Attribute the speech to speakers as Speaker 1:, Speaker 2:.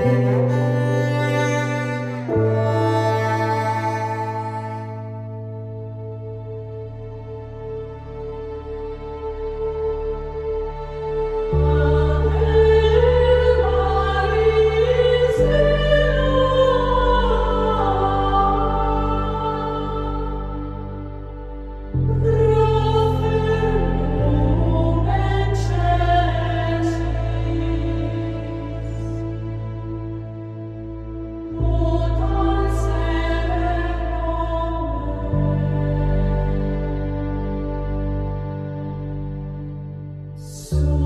Speaker 1: Música So